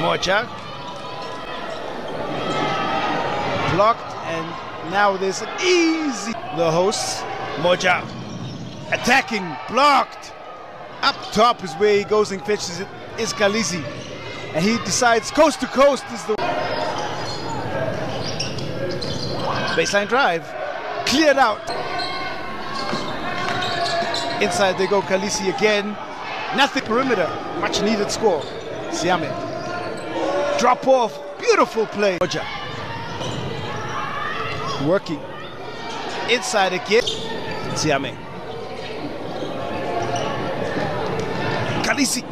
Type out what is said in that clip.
Moja. Blocked, and now there's an easy. The hosts, Moja. Attacking, blocked. Up top is where he goes and fetches it. Is Kalizi. And he decides coast to coast is the baseline drive. Cleared out. Inside they go Kalizi again. Nothing perimeter. Much needed score. Siame. Drop off. Beautiful play. Moja. Working. Inside again. Siame. Kalizi.